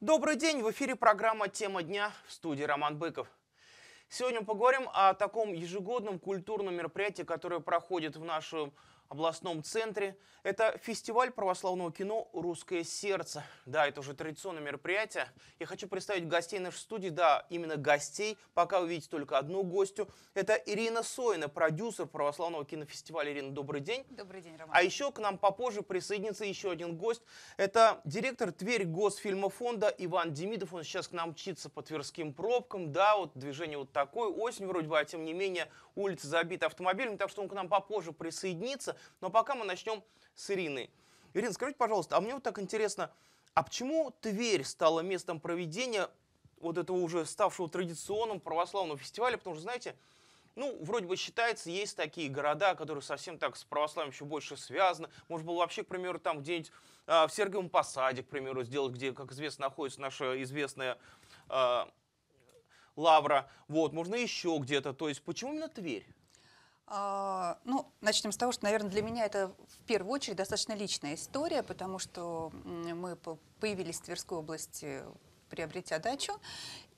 Добрый день! В эфире программа «Тема дня» в студии Роман Быков. Сегодня поговорим о таком ежегодном культурном мероприятии, которое проходит в нашем областном центре. Это фестиваль православного кино «Русское сердце». Да, это уже традиционное мероприятие. Я хочу представить гостей нашей студии. Да, именно гостей. Пока вы видите только одну гостю. Это Ирина Сойна, продюсер православного кинофестиваля. Ирина, добрый день. Добрый день, Роман. А еще к нам попозже присоединится еще один гость. Это директор Тверь Госфильмофонда Иван Демидов. Он сейчас к нам мчится по тверским пробкам. Да, вот движение вот такое. Осень вроде бы, а тем не менее улица забита автомобилями. Так что он к нам попозже присоединится. Но пока мы начнем с Ириной. Ирина, скажите, пожалуйста, а мне вот так интересно, а почему Тверь стала местом проведения вот этого уже ставшего традиционным православного фестиваля? Потому что, знаете, ну, вроде бы считается, есть такие города, которые совсем так с православием еще больше связаны. Может было вообще, к примеру, там где-нибудь э, в Сергиевом Посаде, к примеру, сделать, где, как известно, находится наша известная э, Лавра. Вот, можно еще где-то. То есть, почему именно Тверь? А, ну, начнем с того, что, наверное, для меня это в первую очередь достаточно личная история, потому что мы появились в Тверской области, приобретя дачу,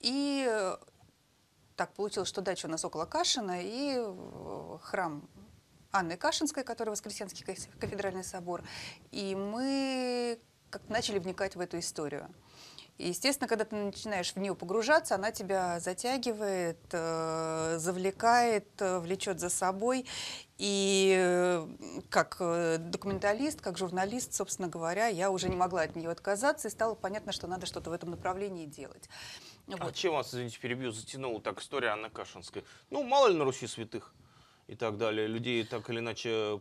и так получилось, что дача у нас около Кашина, и э, храм Анны Кашинской, который Воскресенский кафедральный собор, и мы как начали вникать в эту историю. И, естественно, когда ты начинаешь в нее погружаться, она тебя затягивает, э, завлекает, э, влечет за собой. И э, как документалист, как журналист, собственно говоря, я уже не могла от нее отказаться, и стало понятно, что надо что-то в этом направлении делать. Вот. А чем вас, извините, перебью, затянула так история Анны Кашинской? Ну, мало ли на Руси святых и так далее. Людей так или иначе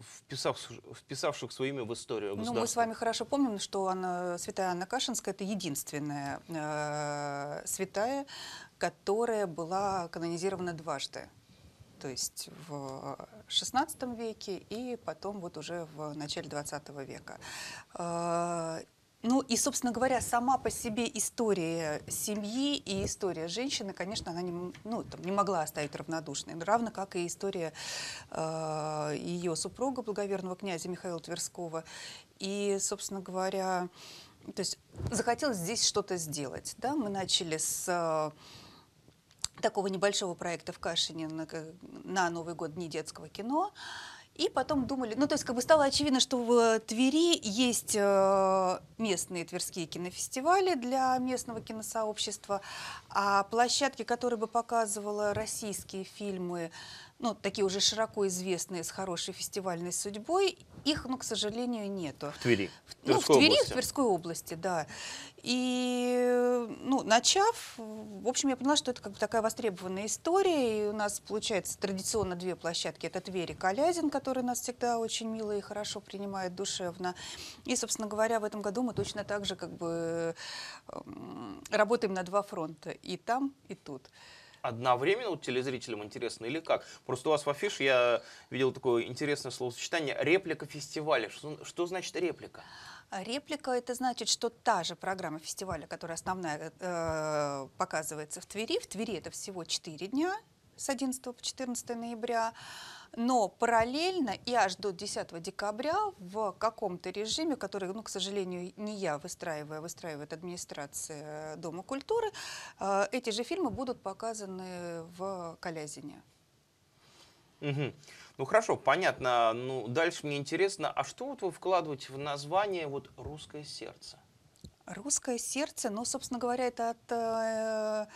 вписав, вписавших свое имя в историю Ну, мы с вами хорошо помним, что Анна, святая Анна Кашинская – это единственная э, святая, которая была канонизирована дважды. То есть в XVI веке и потом вот уже в начале XX века. Ну и, собственно говоря, сама по себе история семьи и история женщины, конечно, она не, ну, там, не могла оставить равнодушной, равно как и история э, ее супруга, благоверного князя Михаила Тверского. И, собственно говоря, то есть захотелось здесь что-то сделать. Да? Мы начали с э, такого небольшого проекта в Кашине на, на Новый год Дни детского кино. И потом думали, ну то есть как бы стало очевидно, что в Твери есть э, местные тверские кинофестивали для местного киносообщества, а площадки, которые бы показывала российские фильмы, ну, такие уже широко известные, с хорошей фестивальной судьбой, их, ну, к сожалению, нету. В Твери? В, ну, в Твери, области. в Тверской области, да. И, ну, начав, в общем, я поняла, что это как бы такая востребованная история, и у нас, получается, традиционно две площадки. Это Тверь и Калязин, который нас всегда очень мило и хорошо принимает душевно. И, собственно говоря, в этом году мы точно так же как бы эм, работаем на два фронта, и там, и тут одновременно вот телезрителям интересно или как? Просто у вас в афише я видел такое интересное словосочетание «реплика фестиваля». Что, что значит реплика? Реплика – это значит, что та же программа фестиваля, которая основная, э, показывается в Твери. В Твери это всего 4 дня, с 11 по 14 ноября но параллельно и аж до 10 декабря в каком-то режиме, который, ну, к сожалению, не я выстраиваю, а выстраивает администрация Дома культуры, э, эти же фильмы будут показаны в Калязине. Угу. Ну хорошо, понятно. Ну дальше мне интересно, а что вот вы вкладываете в название вот «Русское сердце»? Русское сердце, ну, собственно говоря, это от э,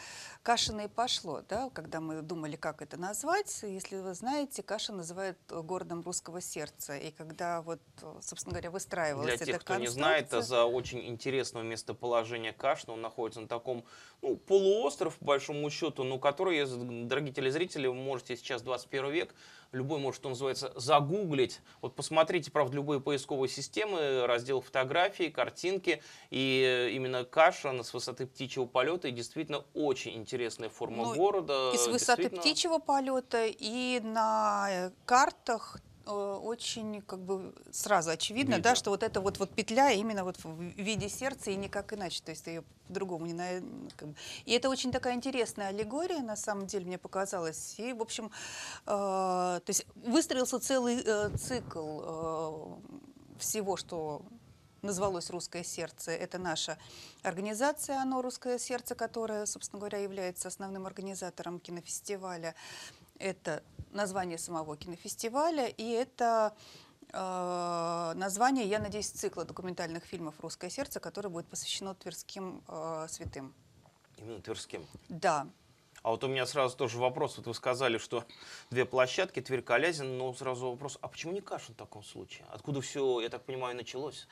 Кашина и пошло, да, когда мы думали, как это назвать. Если вы знаете, Кашин называют городом русского сердца. И когда вот, собственно говоря, выстраивалась Для тех, кто не знает, это за очень интересного местоположения Кашина. Он находится на таком, ну, полуостров, по большому счету, ну, который, дорогие телезрители, вы можете сейчас 21 век, любой может, что называется, загуглить. Вот посмотрите, правда, любые поисковые системы, раздел фотографии, картинки, и именно Кашин с высоты птичьего полета и действительно очень интересно интересная форма ну, города. И с высоты птичьего полета, и на э, картах э, очень как бы сразу очевидно, Видео. да, что вот эта вот, вот петля именно вот в виде сердца и никак иначе, то есть ее по-другому не на... И это очень такая интересная аллегория, на самом деле, мне показалось. И, в общем, э, то есть выстроился целый э, цикл э, всего, что назвалось «Русское сердце». Это наша организация, оно «Русское сердце», которая, собственно говоря, является основным организатором кинофестиваля. Это название самого кинофестиваля, и это э, название, я надеюсь, цикла документальных фильмов «Русское сердце», который будет посвящено тверским э, святым. Именно Тверским. Да. А вот у меня сразу тоже вопрос. Вот вы сказали, что две площадки, Тверь, Калязин, но сразу вопрос, а почему не Кашин в таком случае? Откуда все, я так понимаю, началось?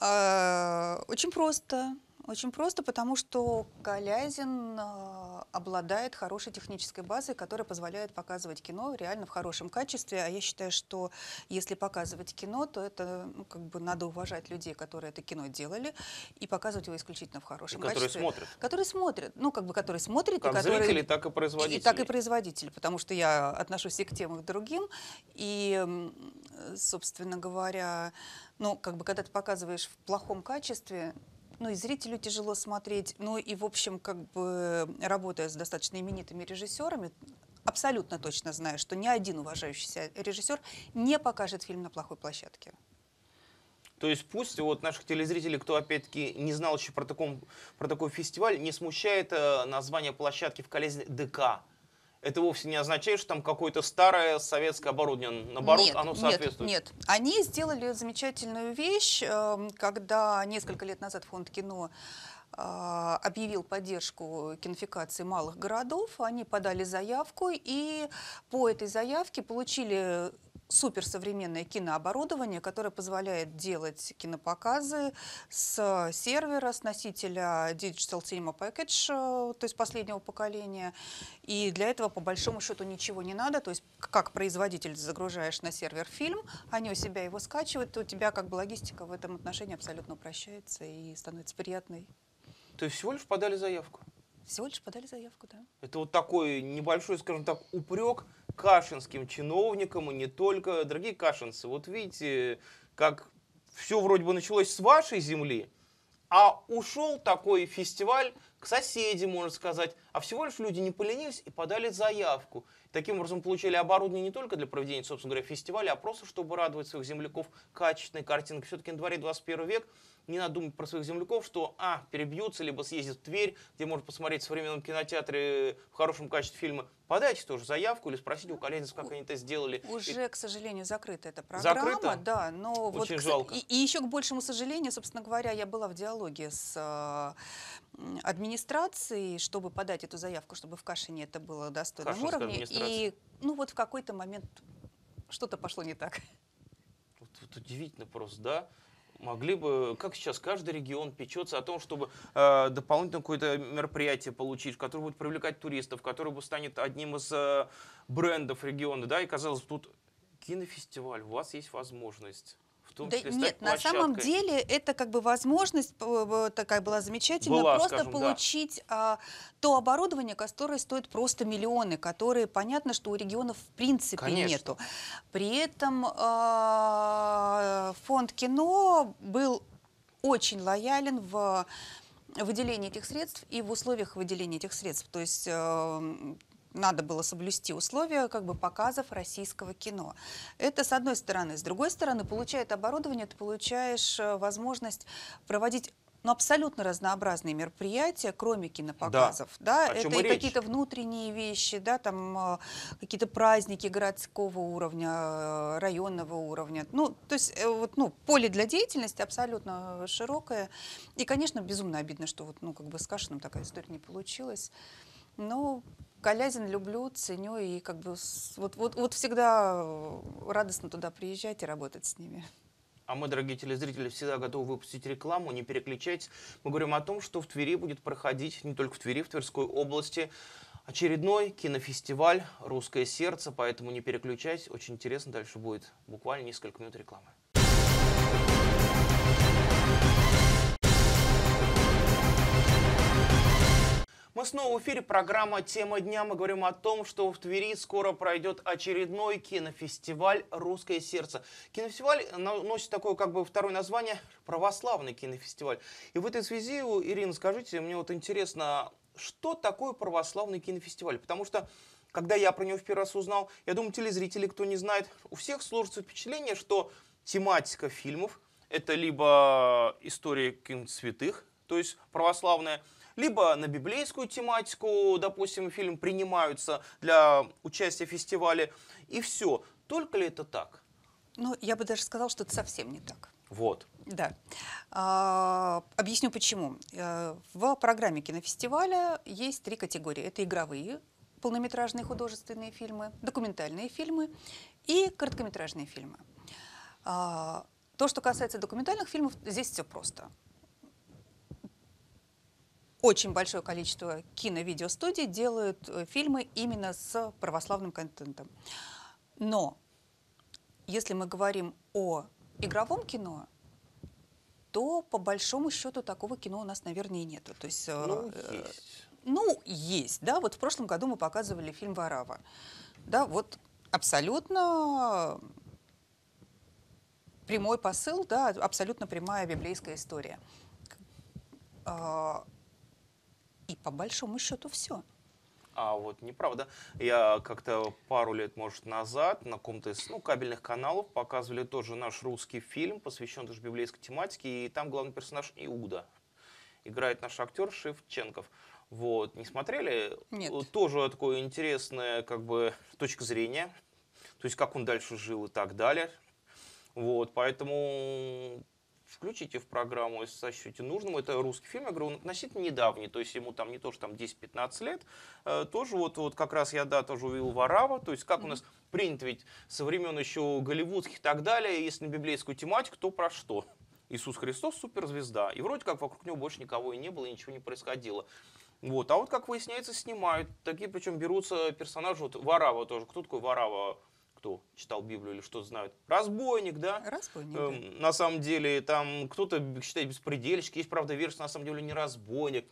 А, Очень просто. Очень просто, потому что Калязин а, обладает хорошей технической базой, которая позволяет показывать кино реально в хорошем качестве. А я считаю, что если показывать кино, то это ну, как бы надо уважать людей, которые это кино делали, и показывать его исключительно в И хорошем которые качестве. смотрят. Которые смотрят. Ну, как бы которые смотрят, Как и которые... зрители, так и производители. И так и производители, потому что я отношусь и к тем, и к другим. И, собственно говоря, ну, как бы, когда ты показываешь в плохом качестве, ну, и зрителю тяжело смотреть, ну, и, в общем, как бы, работая с достаточно именитыми режиссерами, абсолютно точно знаю, что ни один уважающийся режиссер не покажет фильм на плохой площадке. То есть пусть вот наших телезрителей, кто опять-таки не знал еще про, таком, про такой фестиваль, не смущает э, название площадки в Калязине ДК. Это вовсе не означает, что там какое-то старое советское оборудование. Наоборот, нет, оно нет, соответствует. Нет, они сделали замечательную вещь, эм, когда несколько лет назад фонд кино а, объявил поддержку кинофикации малых городов, они подали заявку и по этой заявке получили суперсовременное кинооборудование, которое позволяет делать кинопоказы с сервера, с носителя Digital Cinema Package, э, то есть последнего поколения. И для этого, по большому счету, ничего не надо. То есть, как производитель загружаешь на сервер фильм, они у себя его скачивают, то у тебя как бы логистика в этом отношении абсолютно упрощается и становится приятной. То есть всего лишь подали заявку. Всего лишь подали заявку, да. Это вот такой небольшой, скажем так, упрек кашинским чиновникам и не только. Дорогие кашинцы, вот видите, как все вроде бы началось с вашей земли, а ушел такой фестиваль к соседям, можно сказать, а всего лишь люди не поленились и подали заявку. Таким образом, получили оборудование не только для проведения, собственно говоря, фестиваля, а просто чтобы радовать своих земляков качественной картинкой. Все-таки на дворе 21 век не надо думать про своих земляков, что, а, перебьются, либо съездят в Тверь, где можно посмотреть в современном кинотеатре в хорошем качестве фильмы. Подайте тоже заявку или спросите у коллег, как они это сделали. Уже, к сожалению, закрыта эта программа. Закрыта? Да, но вот Очень к- жалко. И, и еще к большему сожалению, собственно говоря, я была в диалоге с э, м, администрацией, чтобы подать эту заявку, чтобы в Кашине это было достойном Кашинская уровне. И ну вот в какой-то момент что-то пошло не так. Вот, вот удивительно просто, да? Могли бы, как сейчас, каждый регион печется о том, чтобы э, дополнительно какое-то мероприятие получить, которое будет привлекать туристов, которое бы станет одним из э, брендов региона, да, и казалось, тут кинофестиваль, у вас есть возможность. Том Да стать нет, на самом деле это как бы возможность п- п- такая была замечательная, Была, просто скажем, да. получить а, то оборудование, которое стоит просто миллионы, которые понятно, что у регионов в принципе Конечно. нету. При этом а, фонд кино был очень лоялен в выделении этих средств и в условиях выделения этих средств. То есть э, надо было соблюсти условия как бы показов российского кино. Это с одной стороны. С другой стороны, получая это оборудование, ты получаешь э, возможность проводить ну, абсолютно разнообразные мероприятия, кроме кинопоказов. Да, О чем это и какие-то внутренние вещи, да, там э, какие-то праздники городского уровня, э, районного уровня. Ну, то есть вот, ну, поле для деятельности абсолютно широкое. И, конечно, безумно обидно, что вот, ну, как бы с Кашиным такая история не получилась. Но Калязин люблю, ценю и как бы вот, вот, вот всегда э, радостно туда приезжать и работать с ними. А мы, дорогие телезрители, всегда готовы выпустить рекламу, не переключайтесь. Мы говорим о том, что в Твери будет проходить, не только в Твери, в Тверской области, очередной кинофестиваль «Русское сердце», поэтому не переключайтесь, очень интересно, дальше будет буквально несколько минут рекламы. Мы снова в эфире, программа «Тема дня». Мы говорим о том, что в Твери скоро пройдет очередной кинофестиваль «Русское сердце». Кинофестиваль но- носит такое как бы второе название «Православный кинофестиваль». И в этой связи, Ирина, скажите, мне вот интересно, что такое православный кинофестиваль? Потому что когда я про него в первый раз узнал, я думаю, телезрители, кто не знает, у всех сложится впечатление, что тематика фильмов это либо история каких-нибудь святых, то есть православная, либо на библейскую тематику, допустим, фильм принимаются для участия в фестивале, и все. Только ли это так? Ну, я бы даже сказал, что это совсем не так. Вот. Да. А, объясню почему. Э, в программе кинофестиваля есть три категории. Это игровые, полнометражные художественные фильмы, документальные фильмы и короткометражные фильмы. А, то, что касается документальных фильмов, здесь все просто. Очень большое количество кино-видеостудий делают э, фильмы именно с православным контентом. Но если мы говорим о игровом кино, то по большому счету такого кино у нас, наверное, и нету. То есть, э, ну, э, есть. Ну, есть, да. Вот в прошлом году мы показывали фильм «Варава». Да, вот абсолютно прямой посыл, да, абсолютно прямая библейская история. И по большому счету все. А вот неправда. Я как-то пару лет, может, назад на каком-то из ну, кабельных каналов показывали тоже наш русский фильм, посвященный тоже библейской тематике, и там главный персонаж Иуда. Играет наш актер Шевченков. Вот, не смотрели? Нет. Тоже такое интересное, как бы, точка зрения. То есть, как он дальше жил и так далее. Вот, поэтому включите в программу, если сочтете нужным. Это русский фильм, я говорю, он относительно недавний, то есть ему там не то, что там 10-15 лет. Э, тоже вот, вот как раз я, да, тоже увидел Варава, то есть как у нас принято ведь со времен еще голливудских и так далее, если на библейскую тематику, то про что? Иисус Христос суперзвезда. И вроде как вокруг него больше никого и не было, и ничего не происходило. Вот. А вот, как выясняется, снимают. Такие, причем берутся персонажи, вот Варава тоже. Кто такой Варава? Кто читал Библию или что знают, разбойник, да? Разбойник. Эм, на самом деле, там кто-то считает беспредельщик, есть, правда, версия, на самом деле, не разбойник.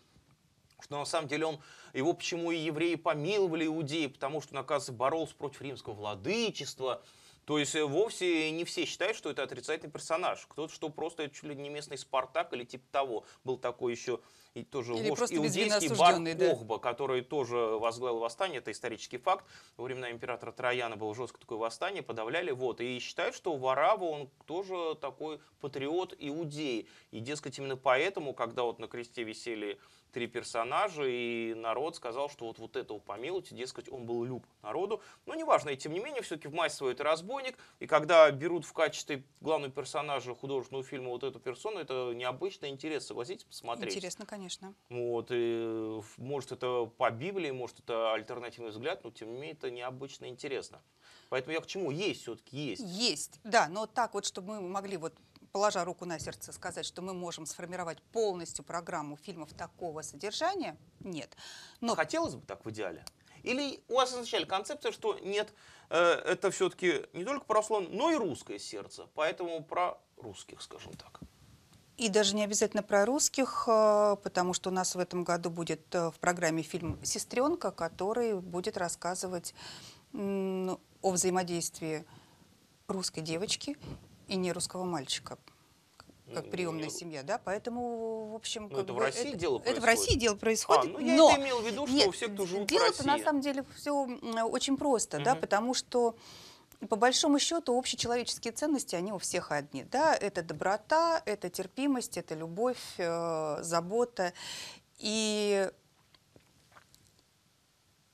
Что на самом деле он, его почему и евреи помиловали иудеи, потому что он, оказывается, боролся против римского владычества. То есть э, вовсе не все считают, что это отрицательный персонаж. Кто-то, что просто чуть ли не местный Спартак или типа того. Был такой еще и тоже Или вождь иудейский Бар да? Охба, который тоже возглавил восстание, это исторический факт. Во времена императора Трояна было жесткое такое восстание, подавляли. Вот. И считают, что Варава, он тоже такой патриот иудей. И, дескать, именно поэтому, когда вот на кресте висели три персонажа, и народ сказал, что вот, вот этого помилуйте, дескать, он был люб народу. Но неважно, и тем не менее, все-таки в массе свой это разбойник, и когда берут в качестве главного персонажа художественного фильма вот эту персону, это необычно интересно, согласитесь, посмотреть. Интересно, конечно. Вот, и, может, это по Библии, может, это альтернативный взгляд, но тем не менее, это необычно интересно. Поэтому я к чему? Есть все-таки, есть. Есть, да, но так вот, чтобы мы могли вот положа руку на сердце, сказать, что мы можем сформировать полностью программу фильмов такого содержания, нет. Но... Хотелось бы так в идеале? Или у вас изначально концепция, что нет, э, это все-таки не только про слон, но и русское сердце, поэтому про русских, скажем так. И даже не обязательно про русских, э, потому что у нас в этом году будет э, в программе фильм «Сестренка», который будет рассказывать о взаимодействии русской девочки и не русского мальчика как приемная ну, семья, да, поэтому, в общем... Ну, это в России это, дело происходит? Это в России дело происходит, а, ну, я но... это имел в виду, что Нет, все, кто живут дело в России... на самом деле все очень просто, угу. да, потому что по большому счету общечеловеческие ценности, они у всех одни. Да? Это доброта, это терпимость, это любовь, э, забота. И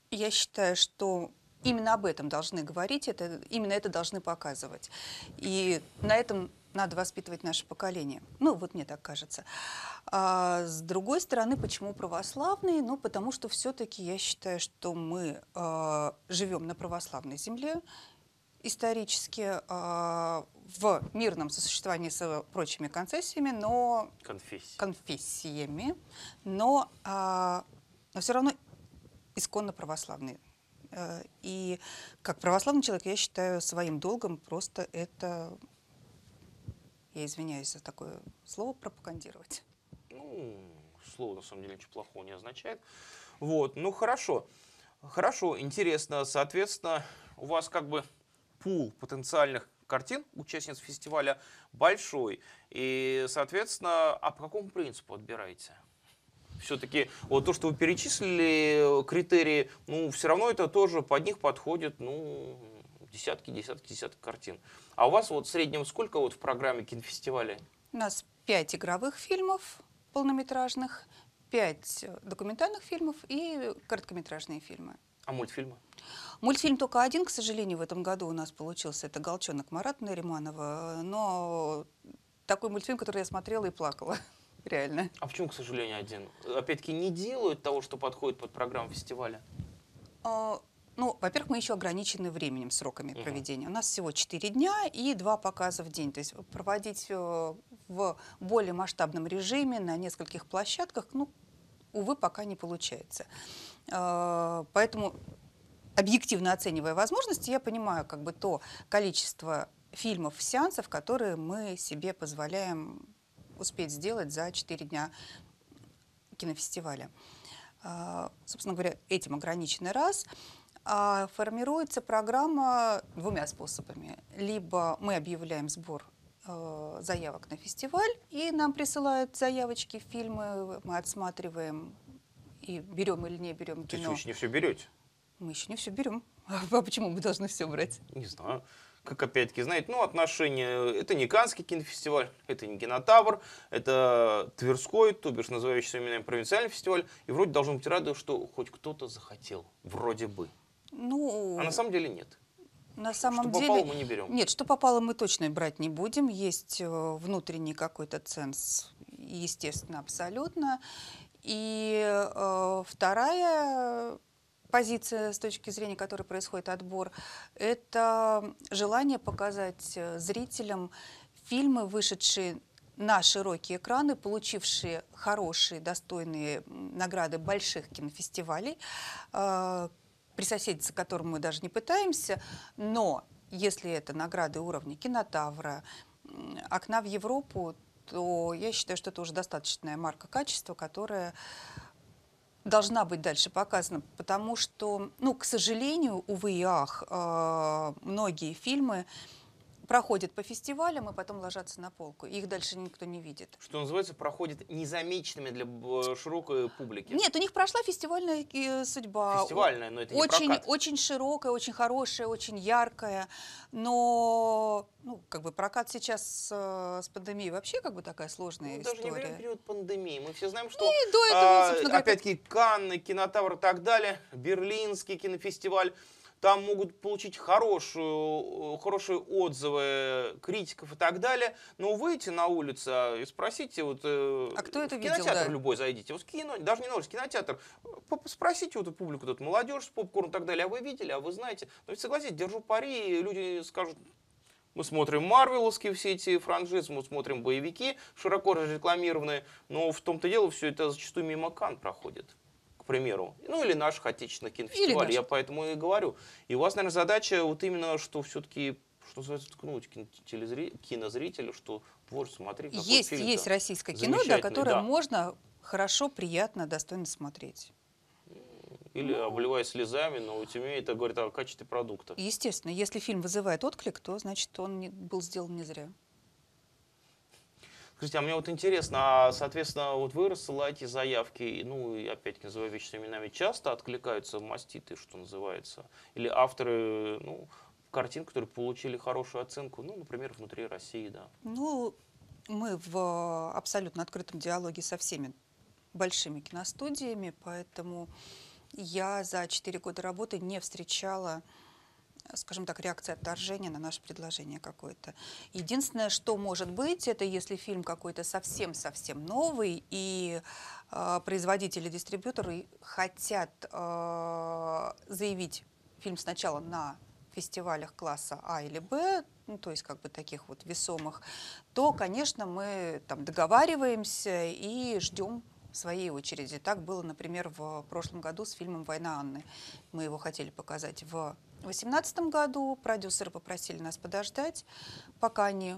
я считаю, что именно об этом должны говорить, это, именно это должны показывать. И на этом надо воспитывать наше поколение. Ну, вот мне так кажется. А с другой стороны, почему православные? Ну, потому что все-таки я считаю, что мы э, живем на православной земле исторически э, в мирном сосуществовании с прочими концессиями, но Конфессии. конфессиями, но, э, но все равно исконно православные. Э, и как православный человек я считаю своим долгом просто это, я извиняюсь за такое слово, пропагандировать. Ну, слово на самом деле ничего плохого не означает. Вот, ну хорошо. Хорошо, интересно. Соответственно, у вас как бы пул потенциальных картин участниц фестиваля большой. И, соответственно, а по какому принципу отбираете? Все-таки вот то, что вы перечислили, критерии, ну, все равно это тоже под них подходит, ну, десятки, десятки, десятки картин. А у вас вот в среднем сколько вот в программе кинофестиваля У нас пять игровых фильмов полнометражных, пять документальных фильмов и короткометражные фильмы. А мультфильмы? Мультфильм только один, к сожалению, в этом году у нас получился. Это «Голчонок» Марата Нариманова. Но такой мультфильм, который я смотрела и плакала. Реально. А почему, к сожалению, один? Опять-таки не делают того, что подходит под программу фестиваля? А, ну, во-первых, мы еще ограничены временем, сроками Мгм. проведения. У нас всего 4 дня и два показа в день. То есть проводить э, в более масштабном режиме на нескольких площадках, ну, увы, пока не получается. Э, Поэтому, объективно оценивая возможности, я понимаю как бы то количество фильмов, сеансов, которые мы себе позволяем успеть сделать за 4 дня кинофестиваля. А, Собственно говоря, этим ограниченный раз. А формируется программа двумя способами. Либо мы объявляем сбор э, заявок на фестиваль, и нам присылают заявочки, фильмы, мы отсматриваем и берем или не берем То есть кино. вы еще не все берете? Мы еще не все берем. А почему мы должны все брать? Не знаю. Как опять-таки, знаете, ну, отношения... Это не Канский кинофестиваль, это не Кинотавр, это Тверской, то бишь называющийся именем провинциальный фестиваль. И вроде должны быть рады, что хоть кто-то захотел. Вроде бы. Ну, А на самом деле нет. на самом что деле... попало, мы не берем. Нет, что попало, мы точно брать не будем. Есть э, внутренний какой-то ценз, естественно, абсолютно. И э, вторая позиция с точки зрения, которой происходит отбор, это желание показать э, зрителям фильмы, вышедшие на широкие экраны, получившие хорошие, достойные награды больших кинофестивалей, э, присоседиться к которым мы даже не пытаемся, но если это награды уровня кинотавра, окна в Европу, то я считаю, что это уже достаточная марка качества, которая должна быть дальше показана, потому что, ну, к сожалению, увы и ах, э, многие фильмы проходят по фестивалям и потом ложатся на полку. Их дальше никто не видит. Что называется, проходит незамеченными для б- широкой публики. Нет, у них прошла фестивальная э, судьба. Фестивальная, но это не очень, прокат. очень широкая, очень хорошая, очень яркая, но ну, как бы прокат сейчас э, с пандемией вообще как бы такая сложная Ну, даже не история. время период пандемии. Мы все знаем, что И до этого, а, опять-таки Канны, Кинотавр и так далее, Берлинский кинофестиваль, там могут получить хорошую, хорошие отзывы критиков и так далее. Но выйти на улицу а, и спросите, вот э, А кто это в видел, кинотеатр да? любой зайдите, вот кино, даже не на улицу, кинотеатр, спросите вот эту публику, тут молодежь с попкорном и так далее, а вы видели, а вы знаете. Но ведь согласитесь, держу пари, и люди скажут, мы смотрим марвеловские все эти франшизы, мы смотрим боевики, широко рекламированные, но в том-то дело все это зачастую мимо Кан проходит, к примеру. Ну или наших отечественных кинофестивалей, я поэтому и говорю. И у вас, наверное, задача вот именно, что все-таки, что называется, ткнуть кинозрителю, что вот смотри, какой Есть, фильм-то есть российское кино, да, которое да. можно хорошо, приятно, достойно смотреть. Или обливаясь слезами, но не менее это говорит о качестве продукта. Естественно, если фильм вызывает отклик, то значит он не- был сделан не зря. Скажите, а мне вот интересно, а, соответственно, вот вы рассылаете заявки, ну, и опять-таки называю вещи именами, часто откликаются маститы, что называется? Или авторы, ну, картин, которые получили хорошую оценку, ну, например, внутри России, да? Ну, мы в абсолютно открытом диалоге со всеми большими киностудиями, поэтому я за 4 года работы не встречала, скажем так, реакции отторжения на наше предложение какое-то. Единственное, что может быть, это если фильм какой-то совсем-совсем новый, и э, производители, дистрибьюторы хотят э, заявить фильм сначала на фестивалях класса А или Б, ну, то есть как бы таких вот весомых, то, конечно, мы там договариваемся и ждем своей очереди. Так было, например, в прошлом году с фильмом «Война Анны». Мы его хотели показать в 2018 году. Продюсеры попросили нас подождать, пока они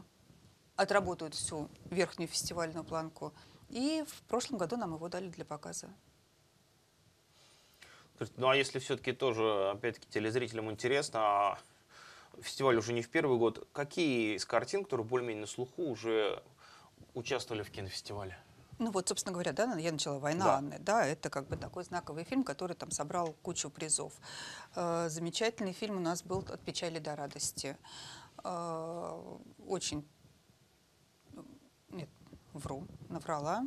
отработают всю верхнюю фестивальную планку. И в прошлом году нам его дали для показа. Ну, а если все-таки тоже, опять-таки, телезрителям интересно, а фестиваль уже не в первый год, какие из картин, которые более-менее на слуху, уже участвовали в кинофестивале? Ну вот, собственно говоря, да, я начала «Война Да. Анны». Да, это как бы такой знаковый фильм, который там собрал кучу призов. Э, Замечательный фильм у нас был «От печали до радости». Э, Очень... Нет, вру, наврала.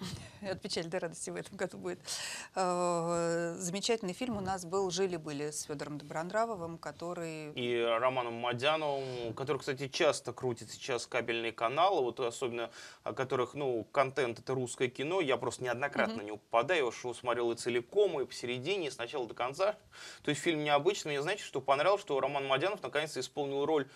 От печали до радости в этом году будет. Э, Замечательный фильм у нас был «Жили-были» с Федором Добронравовым, который... И Романом Мадяновым, который, кстати, часто крутит сейчас кабельные каналы, вот особенно о которых, ну, контент это русское кино. Я просто неоднократно него попадаю, я шоу смотрел и целиком, и посередине, и сначала до конца. То есть фильм необычный. Мне знаете, что понравилось, что Роман Мадянов наконец-то исполнил роль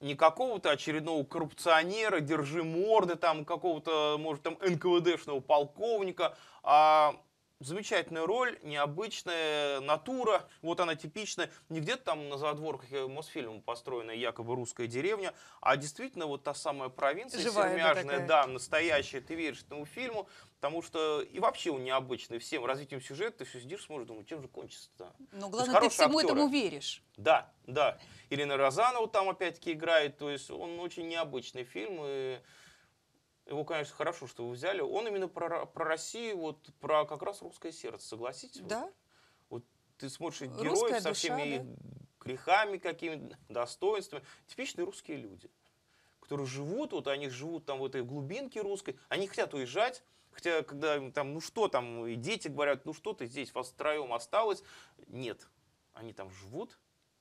не какого-то очередного коррупционера, держи морды, там, какого-то, может, там, НКВДшного полковника, а замечательная роль, необычная натура, вот она типичная, не где-то там на задворках э, Мосфильма построенная якобы русская деревня, а действительно вот та самая провинция Живая, сермяжная, да, настоящая, ты веришь этому фильму, потому что и вообще он необычный, всем развитием сюжета ты все сидишь, смотришь, думаешь, чем же кончится-то? Но главное, ты всему актеры. этому веришь. Да, да. Ирина Розанова там опять-таки играет, то есть он очень необычный фильм, и его, конечно, хорошо, что вы взяли. Он именно про, Ро- про Россию, вот про как раз русское сердце, согласитесь? Да? Ты смотришь Русская героев со душа, всеми их да. грехами, какими достоинствами. Типичные русские люди, которые живут, вот они живут там в этой глубинке русской, они хотят уезжать, хотя когда им там, ну что там, и дети говорят, ну что ты здесь, вас втроем осталось. Нет, они там живут,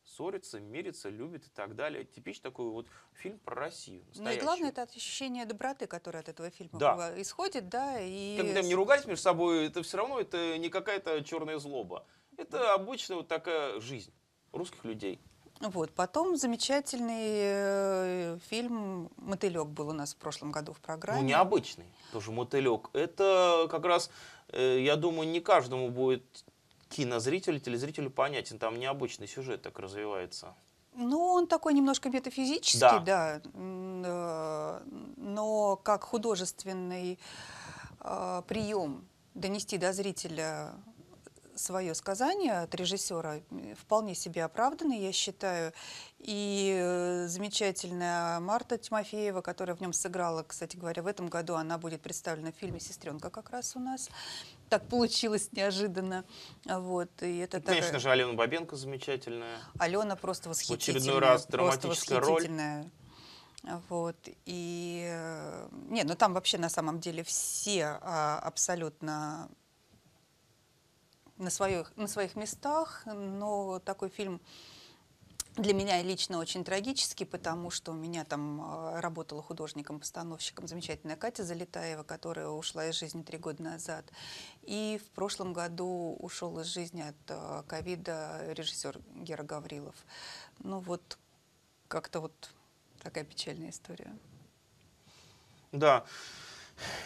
ссорятся, мирятся, любят и так далее. Типичный такой вот фильм про Россию. Ну и главное, это ощущение доброты, которое от этого фильма Да. исходит, да, и... Когда не ругались между собой, это все равно это не какая-то черная злоба. Это обычная вот такая жизнь русских людей. Вот, потом замечательный э, фильм «Мотылек» был у нас в прошлом году в программе. Ну, необычный тоже мотылек. Это как раз, э, я думаю, не каждому будет кинозрителю, телезрителю понятен. Там необычный сюжет так развивается. Ну, он такой немножко метафизический, Да. да, э, но как художественный э, прием донести до зрителя свое сказание от режиссера вполне себе оправданный, я считаю. И э, замечательная Марта Тимофеева, которая в нем сыграла, кстати говоря, в этом году она будет представлена в фильме «Сестренка» как раз у нас. Так получилось неожиданно. Вот, и это И, конечно же, Алена Бабенко замечательная. Алена просто восхитительная. очередной раз просто драматическая роль. Вот. И, э, не, ну там вообще на самом деле все а, абсолютно на своих, на своих местах, но такой фильм для меня лично очень трагический, потому что у меня там э, работала художником-постановщиком замечательная Катя Залетаева, которая ушла из жизни три года назад. И в прошлом году ушел из жизни от э, ковида режиссер Гера Гаврилов. Ну вот как-то вот такая печальная история. Да.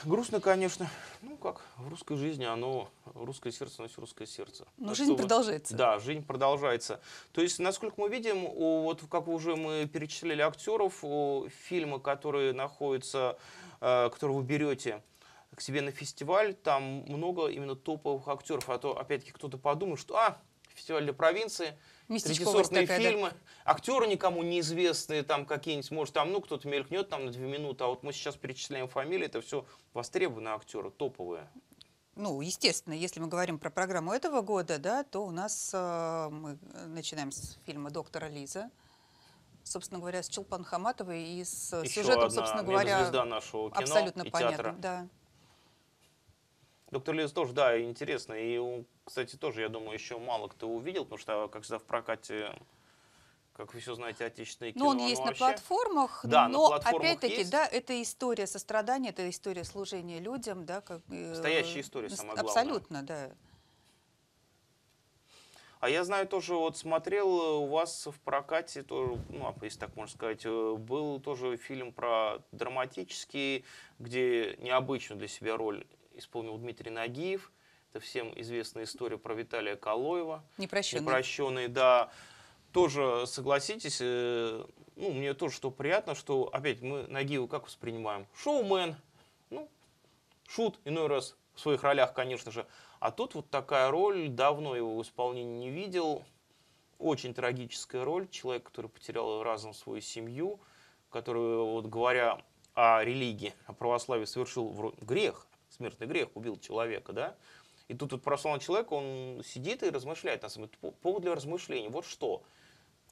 Грустно, конечно. Ну, как в русской жизни, оно, русское сердце носит русское сердце. Но Так жизнь что продолжается. Да, жизнь продолжается. То есть, насколько мы видим, у- вот как уже мы перечисляли актеров, у фильмы, которые находятся, э, которые вы берете к себе на фестиваль, там много именно топовых актеров. А то, опять-таки, кто-то подумает, что, а, фестиваль для провинции, Третьесортные такая, да. фильмы, актеры никому неизвестные, там какие-нибудь, может, там, ну, кто-то мелькнет там на две минуты, а вот мы сейчас перечисляем фамилии, это все востребованные актеры, топовые. Ну, естественно, если мы говорим про программу этого года, да, то у нас э, мы начинаем с фильма «Доктора Лиза», собственно говоря, с Чулпан Хаматовой и с Еще сюжетом, одна собственно говоря, нашего кино абсолютно и понятным. театра. Да. Доктор Лиз тоже, да, интересно. И, кстати, тоже, я думаю, еще мало кто увидел, потому что, как всегда, в прокате, как вы все знаете, отечественное кино. Ну, он есть на вообще- платформах, Да, на но опять-таки, да, это история сострадания, это история служения людям, да, как э, Настоящая история, самое главное. Абсолютно, да. А я знаю тоже, вот смотрел э, у вас в прокате, тоже, ну, а если так можно сказать, э, был тоже фильм про драматический, где необычную для себя роль исполнил Дмитрий Нагиев. Это всем известная история про Виталия Калоева. Непрощенный. Непрощенный, да. Тоже, согласитесь, э, ну, мне тоже что приятно, что, опять, мы Нагиева как воспринимаем? Шоумен, ну, шут, иной раз в своих ролях, конечно же. А тут вот такая роль, давно его в исполнении не видел. Очень трагическая роль. Человек, который потерял разом свою семью, который, вот говоря о религии, о православии, совершил грех, смертный грех, убил человека, да? И тут вот православный человек, он сидит и размышляет, на самом деле, повод для размышлений. Вот что,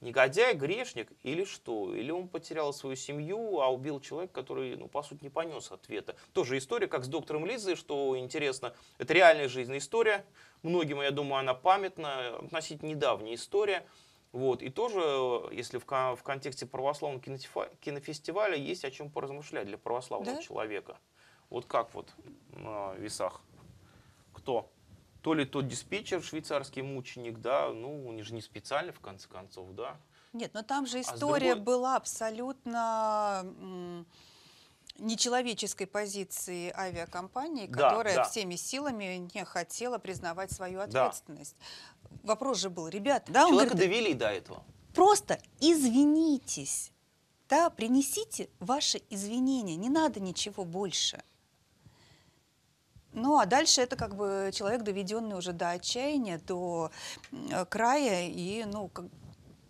негодяй, грешник или что? Или он потерял свою семью, а убил человека, который, ну, по сути, не понес ответа. Тоже история, как с доктором Лизой, что интересно, это реальная жизненная история. Многим, я думаю, она памятна, относительно недавняя история. Вот. И тоже, если в, в контексте православного кинофестиваля, есть о чем поразмышлять для православного да? человека. Вот как вот на весах? Кто? То ли тот диспетчер, швейцарский мученик, да, ну, они же не специально, в конце концов, да. Нет, но там же а история а другой... была абсолютно нечеловеческой позиции авиакомпании, да, которая да. всеми силами не хотела признавать свою ответственность. Да. Вопрос же был, ребята, да, Человека говорит, довели до этого. Просто извинитесь, да, принесите ваши извинения, не надо ничего больше. Ну, а дальше это как бы человек, доведенный уже до отчаяния, до края, и, ну, как,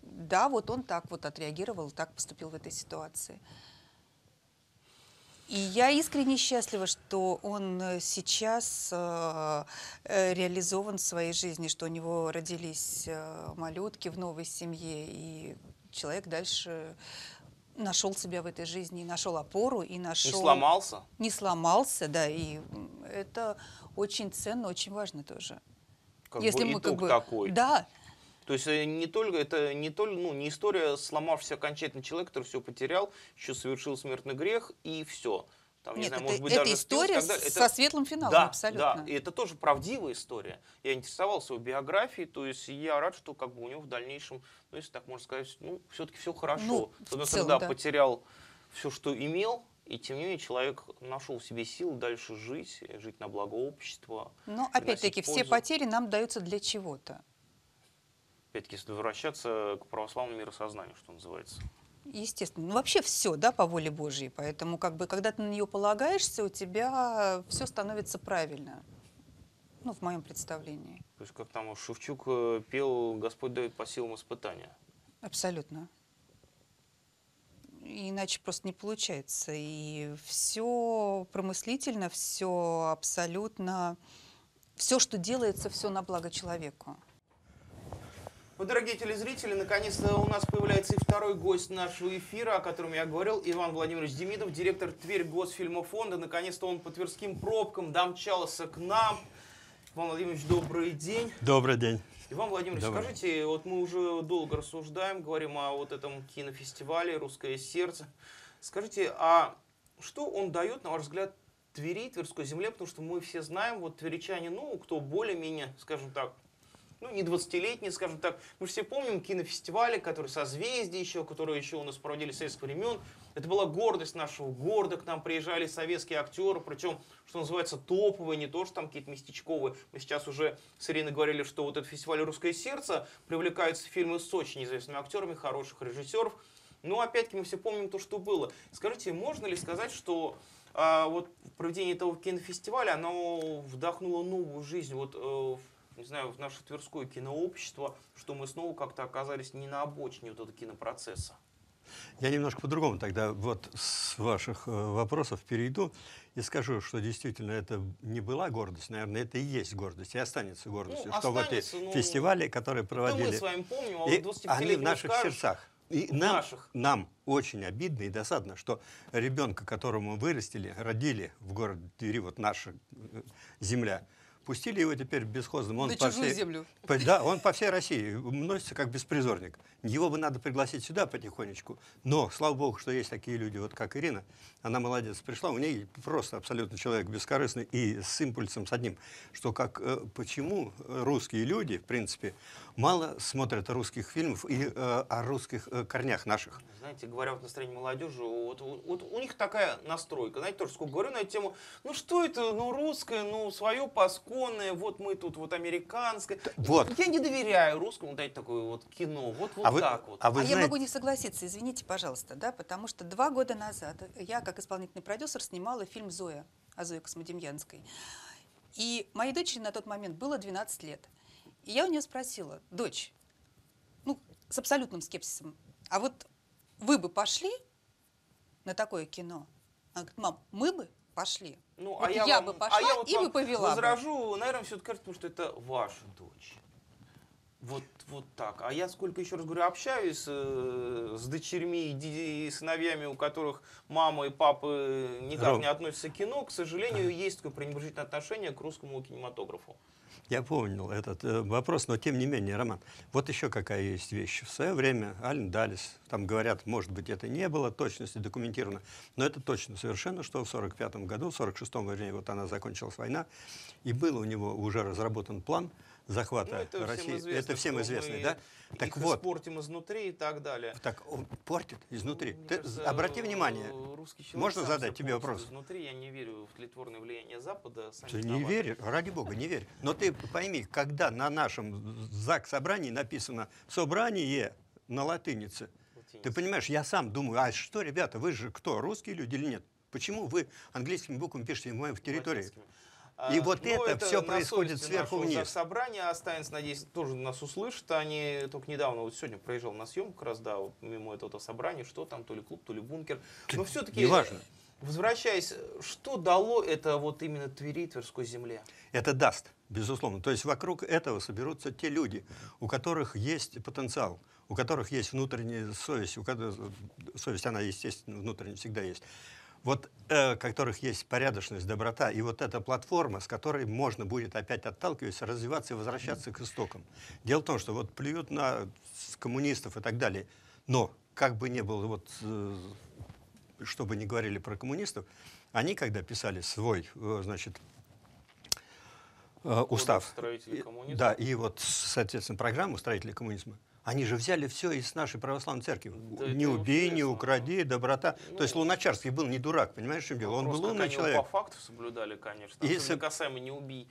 да, вот он так вот отреагировал, так поступил в этой ситуации. И я искренне счастлива, что он э, сейчас э, э, реализован в своей жизни, что у него родились э, малютки в новой семье, и человек дальше нашел себя в этой жизни, нашел опору и нашел... Не сломался? Не сломался, да, и это очень ценно, очень важно тоже. Как Если бы мы как бы... такой. Да. То есть э, не только это не только ну не история сломавшегося окончательно человека, который все потерял, еще совершил смертный грех и все. Там, Нет, не знаю, это, может быть, это даже история спилс, это... со светлым финалом, да, абсолютно. Да, и это тоже правдивая история. Я интересовался его биографией, то есть я рад, что как бы у него в дальнейшем, ну, если так можно сказать, ну, все-таки все хорошо. Ну, Он тогда да. потерял все, что имел, и тем не менее человек нашел в себе силы дальше жить, жить на благо общества. Но опять-таки все потери нам даются для чего-то. Опять-таки, если возвращаться к православному миросознанию, что называется. Естественно. Ну, вообще все, да, по воле Божьей. Поэтому, как бы, когда ты на нее полагаешься, у тебя все становится правильно. Ну, в моем представлении. То есть, как там Шевчук э, пел, Господь дает по силам испытания. Абсолютно. Иначе просто не получается. И все промыслительно, все абсолютно, все, что делается, все на благо человеку. Ну, дорогие телезрители, наконец-то у нас появляется и второй гость нашего эфира, о котором я говорил, Иван Владимирович Демидов, директор Тверь Госфильмофонда. Наконец-то он по тверским пробкам домчался к нам. Иван Владимирович, добрый день. Добрый день. Иван Владимирович, добрый. скажите, вот мы уже долго рассуждаем, говорим о вот этом кинофестивале «Русское сердце». Скажите, а что он дает, на ваш взгляд, Твери, Тверской земле, потому что мы все знаем, вот тверичане, ну, кто более-менее, скажем так, ну, не 20-летние, скажем так. Мы все помним кинофестивали, которые созвездия еще, которые еще у нас проводили с советских времен. Это была гордость нашего города, к нам приезжали советские актеры, причем, что называется, топовые, не то, что там какие-то местечковые. Мы сейчас уже с Ириной говорили, что вот этот фестиваль «Русское сердце» привлекаются фильмы с очень неизвестными актерами, хороших режиссеров. Но опять-таки мы все помним то, что было. Скажите, можно ли сказать, что а, вот проведение этого кинофестиваля, оно вдохнуло новую жизнь вот, э, не знаю, в наше Тверское кинообщество, что мы снова как-то оказались не на обочине вот этого кинопроцесса? Я немножко по-другому тогда вот с ваших э, вопросов перейду и скажу, что действительно это не была гордость, наверное, это и есть гордость, и останется гордостью, ну, что останется, в эти ну, фестивали, которые проводили, мы с вами помним, а и они в наших скажешь, сердцах. И нам, наших. нам очень обидно и досадно, что ребенка, которого мы вырастили, родили в городе Твери, вот наша э, земля, Пустили его теперь бесхозным. Он На по всей, землю. По, да, он по всей России носится как беспризорник. Его бы надо пригласить сюда потихонечку. Но, слава богу, что есть такие люди, вот как Ирина. Она молодец, пришла, у нее просто абсолютно человек бескорыстный и с импульсом, с одним, что как, э, почему русские люди, в принципе, мало смотрят русских фильмов и э, о русских э, корнях наших. Знаете, говоря вот настроение молодежи, вот, вот, вот у них такая настройка. Знаете, тоже сколько говорю на эту тему, ну что это, ну русское, ну свое пасконное, вот мы тут вот американское. Вот. Я не доверяю русскому, дать такое вот кино, вот, вот а вы, так вот. А, вы а знаете... я могу не согласиться, извините, пожалуйста, да, потому что два года назад я, как исполнительный продюсер, снимала фильм «Зоя» о Зое Космодемьянской. И моей дочери на тот момент было 12 лет. И я у нее спросила, дочь, ну, с абсолютным скепсисом, а вот вы бы пошли на такое кино? Она говорит, мам, мы бы пошли. Ну, вот а я, я вам, бы а пошла а я вот и бы повела возражу, бы. наверное, все-таки кажется, потому что это ваша дочь. Вот, вот так. А я сколько, еще раз говорю, общаюсь э, с дочерьми и, и сыновьями, у которых мама и папы никак Ром. не относятся к кино, к сожалению, есть такое пренебрежительное отношение к русскому кинематографу. Я понял этот э, вопрос, но тем не менее, Роман, вот еще какая есть вещь. В свое время Ален Далис, там говорят, может быть, это не было точности документировано, но это точно совершенно, что в 45 году, в 46-м, вернее, вот она закончилась война, и был у него уже разработан план захвата Ну, это России. всем известно, это всем мы да? Так их вот, испортим изнутри и так далее. так он портит изнутри. Ну, мне Ты кажется, обрати внимание, можно задать тебе вопрос? Изнутри я не верю в тлетворное влияние Запада. Ты не виноваты. веришь, ради бога, не верь. Но ты пойми, когда на нашем ЗАГС собрании написано «собрание» на латынице, Латиница. ты понимаешь, я сам думаю, а что, ребята, вы же кто, русские люди или нет? Почему вы английскими буквами пишете в территории? Латинскими. И А, вот ну, это всё на происходит сверху вниз. собрания останется, надеюсь, тоже нас услышат. Они только недавно, вот сегодня проезжал на съемку, как раз, да, вот мимо этого собрания, что там, то ли клуб, то ли бункер. Но все-таки, неважно. возвращаясь, что дало это вот именно Твери, Тверской земле? Это даст, безусловно. То есть вокруг этого соберутся те люди, у которых есть потенциал, у которых есть внутренняя совесть, у которых совесть, она, естественно, внутренне всегда есть. Вот, э, которых есть порядочность, доброта, и вот эта платформа, с которой можно будет опять отталкиваться, развиваться и возвращаться к истокам. Дело в том, что вот плюют на коммунистов и так далее, но как бы ни было, вот, э, что бы ни говорили про коммунистов, они, когда писали свой, э, значит, э, устав, и- да, и вот, соответственно, программу строителей коммунизма, они же взяли все из нашей православной церкви. Да не убей, не укради, доброта. Ну, То есть Луначарский был не дурак, понимаешь, в чем дело? Он был умный человек. по факту соблюдали, конечно. Если- Особенно касаемо «не убий».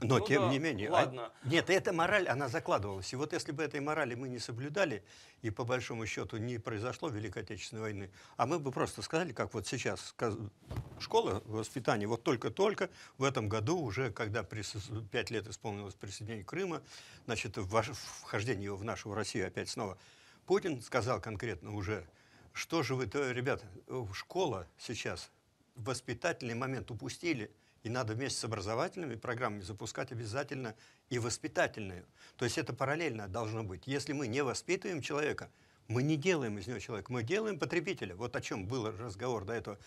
Но Ну тем да, не менее. а- ладно. нет, эта мораль, она закладывалась. И вот если бы этой морали мы не соблюдали, и по большому счету не произошло Великой Отечественной войны, а мы бы просто сказали, как вот сейчас школа воспитания, вот только-только в этом году, уже когда пять лет исполнилось присоединение Крыма, значит, вхождение его в нашу Россию опять снова, Путин сказал конкретно уже, что же вы, ребята, э, школа сейчас воспитательный момент упустили, и надо вместе с образовательными программами запускать обязательно и воспитательную. То есть это параллельно должно быть. Если мы не воспитываем человека, мы не делаем из него человека, мы делаем потребителя. Вот о чем был разговор до этого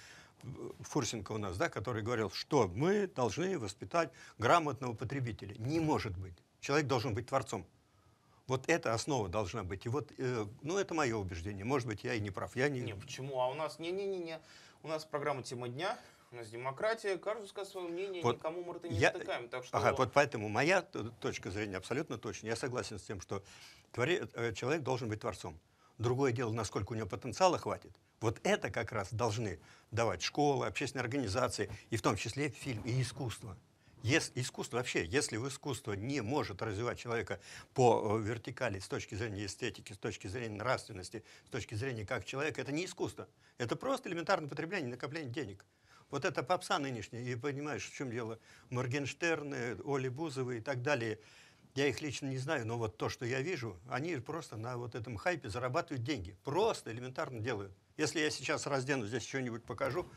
э, Фурсенко у нас, да, который говорил, что мы должны воспитать грамотного потребителя. Не может быть. Человек должен быть творцом. Вот эта основа должна быть. И вот, э, ну, это мое убеждение. Может быть, я и не прав. Я не... Не, почему? А у нас не-не-не-не. У нас программа «Тема дня», у нас демократия, каждый скажет свое мнение, Вот никому мы рты не я- затыкаем. Так что Ага, вот поэтому моя точка зрения абсолютно точно. Я согласен с тем, что твори- э, человек должен быть творцом. Другое дело, насколько у него потенциала хватит. Вот это как раз должны давать школы, общественные организации, и в том числе фильм и искусство. Ес- искусство вообще, если в искусство не может развивать человека по э, вертикали с точки зрения эстетики, с точки зрения нравственности, с точки зрения как человека, это не искусство. Это просто элементарное потребление, накопление денег. Вот это попса нынешняя, и понимаешь, в чем дело, Моргенштерны, Оли Бузовы и так далее, я их лично не знаю, но вот то, что я вижу, они просто на вот этом хайпе зарабатывают деньги. Просто элементарно делают. Если я сейчас раздену, здесь что-нибудь покажу,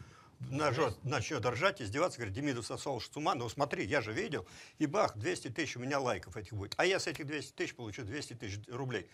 нажет, начнет ржать, издеваться, говорит, Демидов сошел с ума, ну смотри, я же видел, и бах, 200 тысяч у меня лайков этих будет. А я с этих 200 тысяч получу 200 тысяч рублей.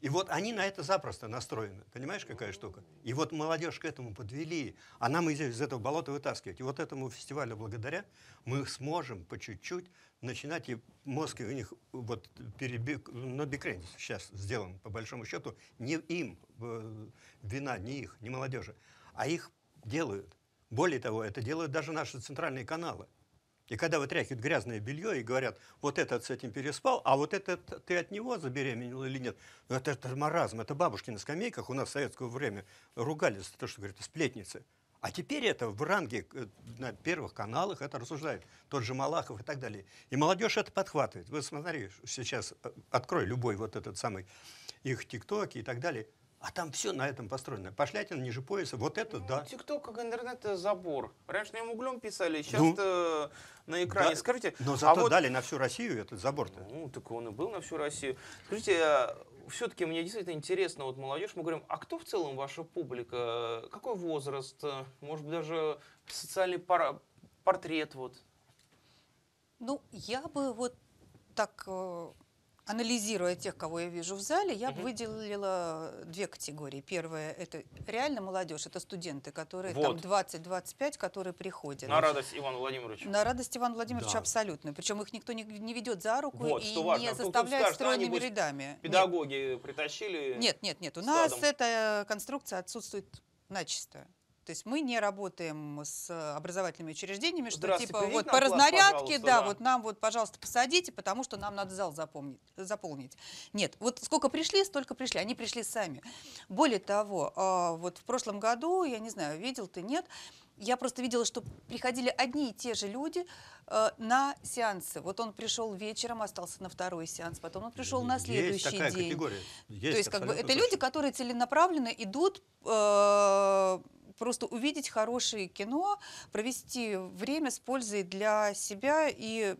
И вот они на это запросто настроены. Понимаешь, какая штука? И вот молодежь к этому подвели. А нам из, этого болота вытаскивать. И вот этому фестивалю благодаря мы сможем по чуть-чуть начинать, и мозг у них вот перебег, на бикрень сейчас сделан, по большому счету, не им э, вина, не их, не молодежи, а их делают. Более того, это делают даже наши центральные каналы. И когда вытряхивают грязное белье и говорят, вот этот с этим переспал, а вот этот ты от него забеременел или нет, ну это, это маразм, это бабушки на скамейках у нас в советское время ругались за то, что говорят, сплетницы. А теперь это в ранге э, на первых каналах это рассуждают. Тот же Малахов и так далее. И молодежь это подхватывает. Вы смотри, сейчас э, открой любой вот этот самый их тиктоки и так далее. А там все на этом построено. Пошлятина ниже пояса, вот это Ну, да. ТикТок как интернет это забор. Раньше на нем углем писали, сейчас Ну, на экране. Да, Скажите, Но а зато вот- дали на всю Россию этот забор-то. Ну, так он и был на всю Россию. Скажите, все-таки мне действительно интересно, вот молодежь, мы говорим, а кто в целом ваша публика? Какой возраст? Может быть, даже социальный пара- портрет вот? Ну, я бы вот так э, анализируя тех, кого я вижу в зале, я бы Мгм. выделила две категории. Первая – это реально молодежь, это студенты, которые Вот. там 20-25, которые приходят. На радость Ивану Владимировичу. На радость Ивана Владимировича Да. абсолютно. Причем их никто не, не ведет за руку Вот, и не заставляет скажет, а, стройными небось, рядами. Нет. Педагоги притащили. Нет, нет, нет. У нас эта конструкция отсутствует начисто. То есть мы не работаем с образовательными учреждениями, что типа вот по класс, разнарядке, да, да. вот нам вот, пожалуйста, посадите, потому что нам надо зал запомнить, заполнить. Нет, вот сколько пришли, столько пришли. Они пришли сами. Более того, а, вот в прошлом году, я не знаю, видел ты, нет, я просто видела, что приходили одни и те же люди э, на сеансы. Вот он пришел вечером, остался на второй сеанс, потом он пришел на следующий есть такая день. категория. То есть, как бы, это люди, точно. которые целенаправленно идут э, просто увидеть хорошее кино, провести время с пользой для себя, и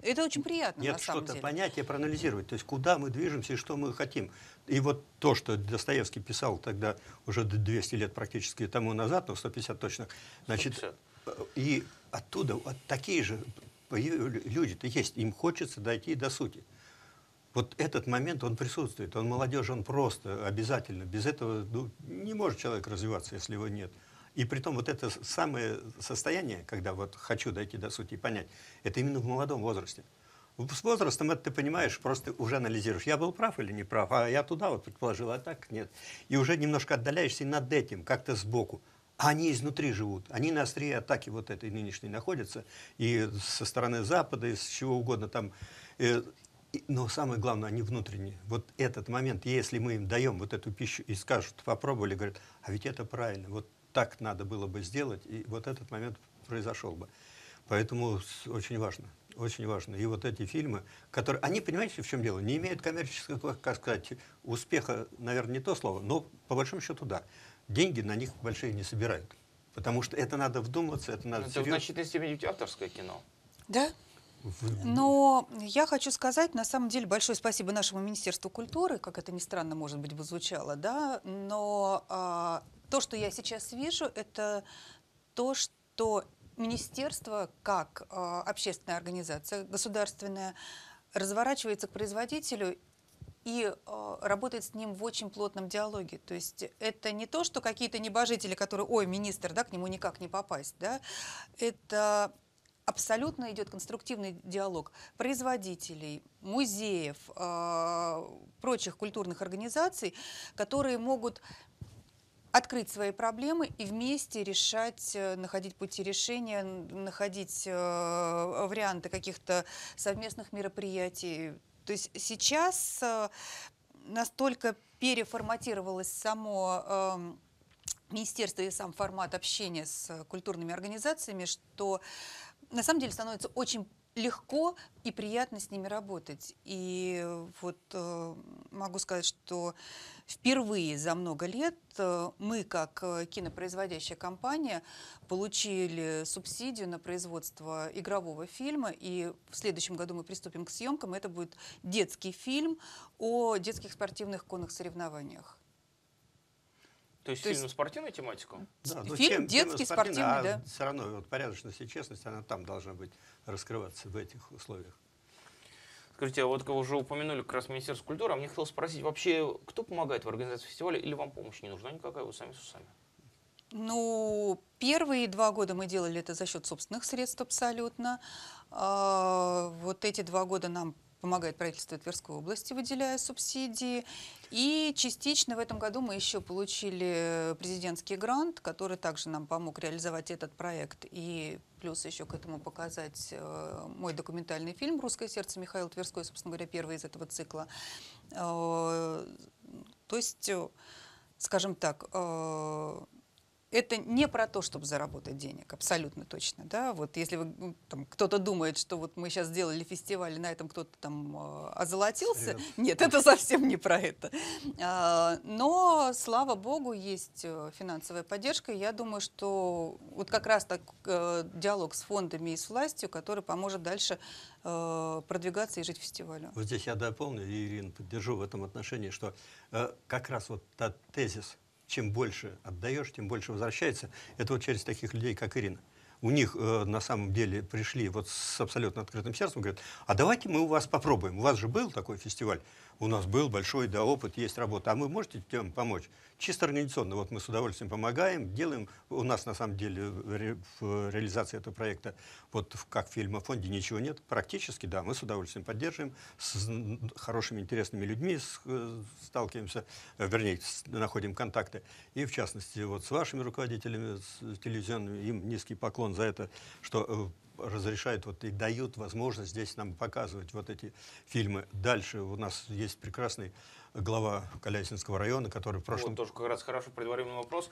это очень приятно Нет, на самом что-то деле. понять и проанализировать. То есть куда мы движемся и что мы хотим. И вот то, что Достоевский писал тогда уже 200 лет практически тому назад, ну 150 точно, значит, 150. э, и оттуда вот такие же люди-то есть, им хочется дойти до сути. Вот этот момент, он присутствует, он молодежь, он просто обязательно. Без этого ну, не может человек развиваться, если его нет. И при том вот это самое состояние, когда вот хочу дойти до сути и понять, это именно в молодом возрасте. С возрастом это ты понимаешь, просто уже анализируешь, я был прав или не прав, а я туда вот предположил, а так нет. И уже немножко отдаляешься и над этим, как-то сбоку. А они изнутри живут, они на острие атаки вот этой нынешней находятся, и со стороны Запада, и с чего угодно там. Но самое главное, они внутренние. Вот этот момент, если мы им даем вот эту пищу и скажут, попробовали, говорят, а ведь это правильно, вот так надо было бы сделать, и вот этот момент произошел бы. Поэтому очень важно, очень важно. И вот эти фильмы, которые, они, понимаете, в чем дело, не имеют коммерческого, как сказать, успеха, наверное, не то слово, но по большому счету да. Деньги на них большие не собирают. Потому что это надо вдуматься, это надо Это в серьезно. значительной степени ведь авторское кино. Да, В- но я хочу сказать, на самом деле, большое спасибо нашему Министерству культуры, как это ни странно, может быть, бы звучало, да, но а, то, что я сейчас вижу, это то, что министерство, как а, общественная организация государственная, разворачивается к производителю и э, работает с ним в очень плотном диалоге. То есть это не то, что какие-то небожители, которые, ой, министр, да, к нему никак не попасть, да, это абсолютно идет конструктивный диалог производителей, музеев, э, прочих культурных организаций, которые могут открыть свои проблемы и вместе решать, э, находить пути решения, находить э, варианты каких-то совместных мероприятий. То есть сейчас настолько переформатировалось само эм, министерство и сам формат общения с культурными организациями, что на самом деле становится очень легко и приятно с ними работать. И вот э, могу сказать, что впервые за много лет э, мы, как э, кинопроизводящая компания, получили субсидию на производство игрового фильма, и в следующем году мы приступим к съемкам. Это будет детский фильм о детских спортивных конных соревнованиях. То есть То фильм есть- на спортивную тематику? Да, но Фильм тема детский, спортивная, спортивный, а да. Все равно вот порядочность и честность, она там должна быть раскрываться в этих условиях. Скажите, а вот вы уже упомянули как раз Министерство культуры, а мне хотелось спросить, вообще, кто помогает в организации фестиваля или вам помощь не нужна никакая, вы сами с усами? Ну, первые два года мы делали это за счет собственных средств абсолютно. А, Вот эти два года нам помогает правительство Тверской области, выделяя субсидии. И частично в этом году мы еще получили президентский грант, который также нам помог реализовать этот проект. И плюс еще к этому показать э, мой документальный фильм «Русское сердце» Михаил Тверской, собственно говоря, первый из этого цикла. Э, То есть, э, скажем так, э, это не про то, чтобы заработать денег, абсолютно точно, да. Вот если вы, ну, там, кто-то думает, что вот мы сейчас сделали фестиваль, и на этом кто-то там э, озолотился, Врет. нет, это совсем не про это. А, Но, слава богу, есть э, финансовая поддержка, и я думаю, что вот как раз так э, диалог с фондами и с властью, который поможет дальше э, продвигаться и жить фестивалю. Вот здесь я дополню, и Ирина, поддержу в этом отношении, что э, как раз вот тот тезис, чем больше отдаешь, тем больше возвращается, это вот через таких людей, как Ирина. у них э, на самом деле пришли вот с абсолютно открытым сердцем, говорят, а давайте мы у вас попробуем. У вас же был такой фестиваль, у нас был большой, да, опыт, есть работа, а вы можете тем помочь? Чисто организационно, вот мы с удовольствием помогаем, делаем. У нас на самом деле ре, в реализации этого проекта, вот в, как в фильмофонде ничего нет, практически, да, мы с удовольствием поддерживаем, с хорошими, интересными людьми с, э, сталкиваемся, э, вернее, с, находим контакты. И в частности, вот с вашими руководителями, с телевизионными, им низкий поклон за это, что э, разрешают вот и дают возможность здесь нам показывать вот эти фильмы. Дальше у нас есть прекрасный глава Калясинского района, который в прошлом... Вот тоже как раз хорошо предварительный вопрос.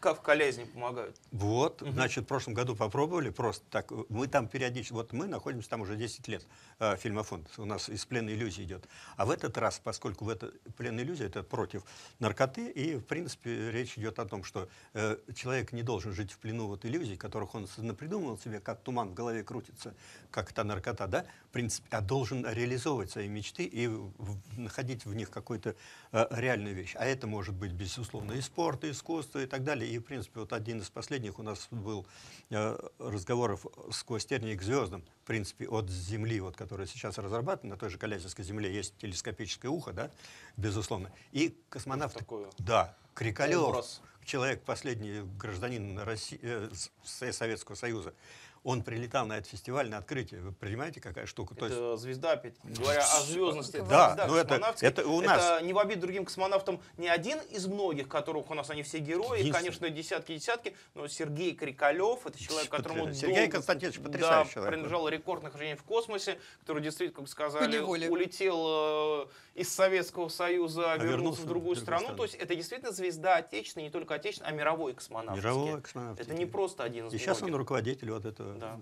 Как в Калязине помогают? Вот, угу. значит, в прошлом году попробовали просто так. Мы там периодически, вот мы находимся там уже 10 лет, э, фильмофонд, у нас из плена иллюзии идет. А в этот раз, поскольку в это плен иллюзии, это против наркоты, и, в принципе, речь идет о том, что э, человек не должен жить в плену вот иллюзий, которых он напридумывал себе, как туман в голове крутится, как та наркота, да, в принципе, а должен реализовывать свои мечты и в, находить в них какую-то э, реальную вещь. А это может быть, безусловно, и спорт, и искусство, и так далее. И, в принципе, вот один из последних у нас был э, разговоров сквозь тернии к звездам, в принципе, от Земли, вот, которая сейчас разрабатана, на той же Калязинской Земле есть телескопическое ухо, да, безусловно. И космонавт... Такое? Да, Крикалев, человек, последний гражданин России, э, Советского Союза, он прилетал на этот фестиваль на открытие. Вы понимаете, какая штука? Это То есть... звезда, опять говоря о звездности. Да, но ну это, это у нас. Это не в обид другим космонавтам не один из многих, которых у нас они все герои, конечно, десятки-десятки, но Сергей Крикалев, это человек, которому Сергей долго, Константинович потрясающий да, человек. принадлежал рекорд нахождения в космосе, который действительно, как сказали, улетел э, из Советского Союза, а вернулся, вернулся в другую страну. страну. То есть это действительно звезда отечественной, не только отечественной, а мировой космонавт. Мировой космонавт. Это не просто один из И сейчас он руководитель вот этого да.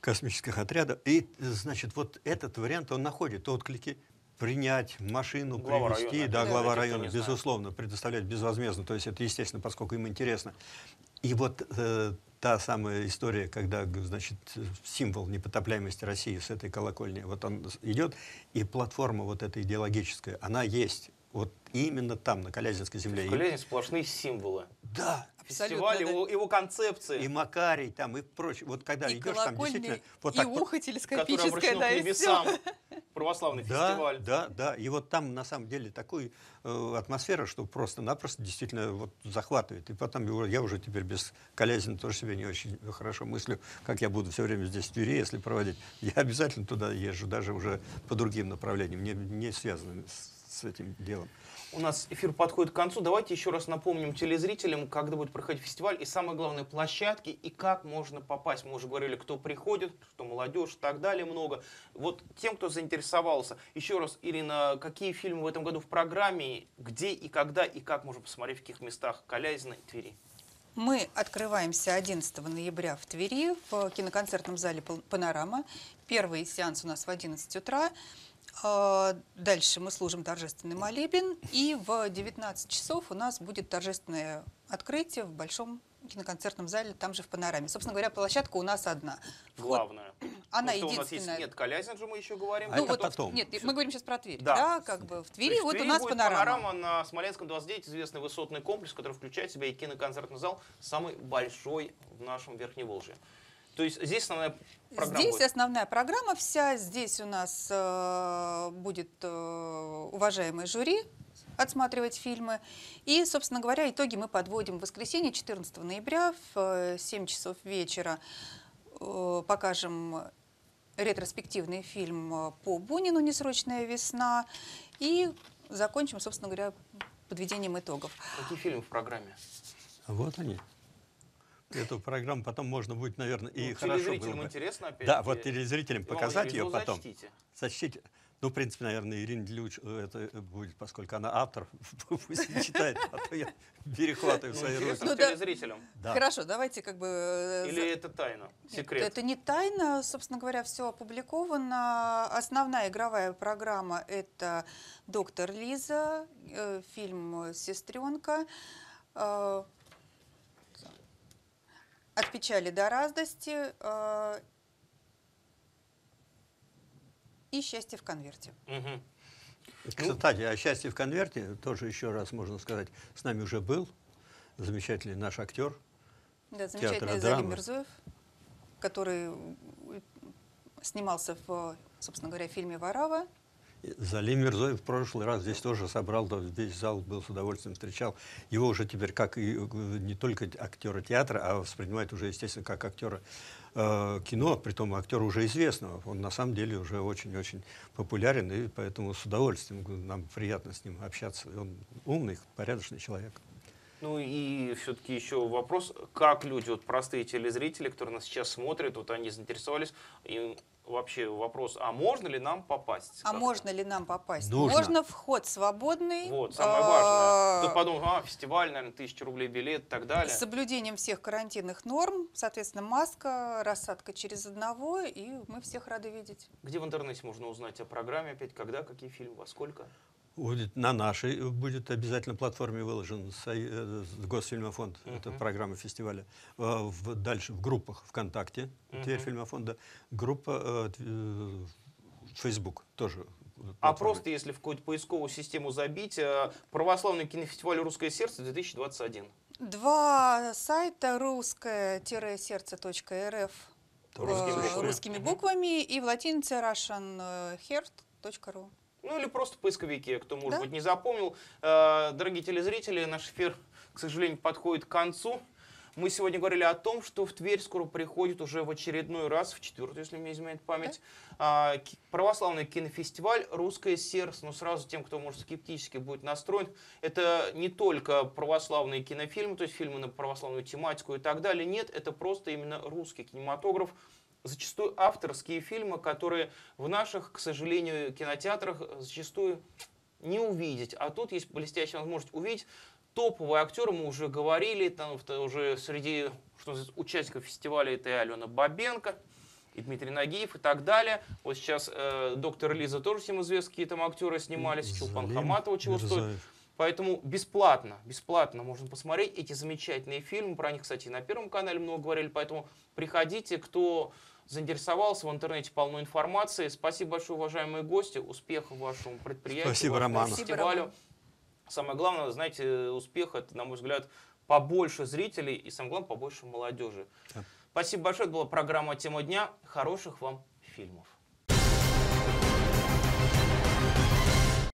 космических отрядов. И, значит, вот этот вариант, он находит отклики, принять машину, глава привезти, района, да, глава района, безусловно, предоставлять безвозмездно, то есть это естественно, поскольку им интересно. И вот э, та самая история, когда, значит, символ непотопляемости России с этой колокольни, вот он идет, и платформа вот эта идеологическая, она есть. Вот именно там, на Калязинской земле. В Калязине сплошные символы. Да. Фестиваль, да. его, его концепции. И Макарий там, и прочее. Вот когда и идешь, там действительно... Вот и так, ухо телескопическое, да, к небесам. Православный да, фестиваль. Да, да. И вот там на самом деле такой э, атмосфера, что просто-напросто действительно вот захватывает. И потом я уже теперь без Калязина тоже себе не очень хорошо мыслю, как я буду все время здесь в Твери, если проводить. Я обязательно туда езжу, даже уже по другим направлениям, не, не связанным с, с этим делом. У нас эфир подходит к концу. Давайте еще раз напомним телезрителям, когда будет проходить фестиваль, и самое главное, площадки, и как можно попасть. Мы уже говорили, кто приходит, что молодежь и так далее много. Вот тем, кто заинтересовался, еще раз, Ирина, какие фильмы в этом году в программе, где и когда, и как можно посмотреть, в каких местах Калязина и Твери? Мы открываемся 11 ноября в Твери в киноконцертном зале «Панорама». Первый сеанс у нас в 11 утра. А, дальше мы служим торжественный молебен, и в 19 часов у нас будет торжественное открытие в большом киноконцертном зале, там же в панораме. Собственно говоря, площадка у нас одна. Главная. Она ну, единственная. У нас есть, нет, Калязин же мы еще говорим. А ну, вот, потом. Нет, мы говорим сейчас про Тверь. Да, да как бы в Твери вот у нас будет панорама. панорама на Смоленском 29, известный высотный комплекс, который включает в себя и киноконцертный зал, самый большой в нашем Верхнем Волжье. То есть здесь основная программа Здесь будет. основная программа вся. Здесь у нас э, будет э, уважаемый жюри отсматривать фильмы. И, собственно говоря, итоги мы подводим в воскресенье, 14 ноября в 7 э, часов вечера. Э, покажем ретроспективный фильм э, по Бунину «Несрочная весна». И закончим, собственно говоря, подведением итогов. Какие фильмы в программе? Вот они эту программу потом можно будет, наверное, и ну, хорошо было бы. интересно, опять Да, вот телезрителям показать ее ну, потом. Зачтите. Зачтите. Ну, в принципе, наверное, Ирина Длюч э, это будет, поскольку она автор, пусть не читает, а то я перехватываю ну, свои руки. Ну, телезрителям. Да. Хорошо, давайте как бы... Э, Или это тайна, секрет? Нет, это не тайна, собственно говоря, все опубликовано. Основная игровая программа – это «Доктор Лиза», э, фильм «Сестренка», от печали до радости э, и счастье в конверте. Угу. Кстати, о счастье в конверте тоже еще раз можно сказать. С нами уже был замечательный наш актер. Да, замечательный Зарим Мирзоев. который э, снимался в, собственно говоря, фильме «Варава». Залим Мирзоев в прошлый раз здесь тоже собрал, весь зал был с удовольствием встречал. Его уже теперь как и, э, не только актера театра, а воспринимают уже, естественно, как актера э, кино, притом актера уже известного. Он на самом деле уже очень-очень популярен, и поэтому с удовольствием нам приятно с ним общаться. Он умный, порядочный человек. Ну и все-таки еще вопрос, как люди, вот простые телезрители, которые нас сейчас смотрят, вот они заинтересовались, им вообще вопрос, а можно ли нам попасть? А можно ли нам попасть? Нужно. Можно, вход свободный. Вот, самое а, важное. Кто подумал, а, фестиваль, наверное, тысяча рублей билет и так далее. С соблюдением всех карантинных норм, соответственно, маска, рассадка через одного, и мы всех рады видеть. Где в интернете можно узнать о программе опять, когда, какие фильмы, во сколько? Будет на нашей будет обязательно платформе выложен э, Госфильмофонд, это Мгм. программа фестиваля. Э, В, дальше в группах ВКонтакте, Тверь Мгм. фильмофонда, группа э, Facebook тоже. э, А просто если в какую-то поисковую систему забить, э, православный кинофестиваль «Русское сердце» 2021. Два сайта русское-сердце.рф Русскими буквами. русскими буквами и в латинице russianheart.ru. Ну или просто в поисковике, кто, может Да. быть, не запомнил. Э, Дорогие телезрители, наш эфир, к сожалению, подходит к концу. Мы сегодня говорили о том, что в Тверь скоро приходит уже в очередной раз, в четвертый, если мне изменяет память, а, ки- православный кинофестиваль «Русское сердце». Но сразу тем, кто, может, скептически будет настроен, это не только православные кинофильмы, то есть фильмы на православную тематику и так далее. Нет, это просто именно русский кинематограф, зачастую авторские фильмы, которые в наших, к сожалению, кинотеатрах зачастую не увидеть. А тут есть блестящая возможность увидеть топовые актеры, мы уже говорили, там уже среди что участников фестиваля это и Алена Бабенко, и Дмитрий Нагиев и так далее. Вот сейчас э, доктор Лиза тоже всем известно, какие там актеры снимались, Чулпан Хаматова чего стоит. Мирзоев. Поэтому бесплатно, бесплатно можно посмотреть эти замечательные фильмы. Про них, кстати, на Первом канале много говорили. Поэтому приходите, кто заинтересовался, в интернете полно информации. Спасибо большое, уважаемые гости. Успехов вашему предприятию, Спасибо, вашему Роман. Спасибо, фестивалю. Самое главное, знаете, успех это, на мой взгляд, побольше зрителей и, самое главное, побольше молодежи. Да. Спасибо большое. Это была программа «Тема дня». Хороших вам фильмов.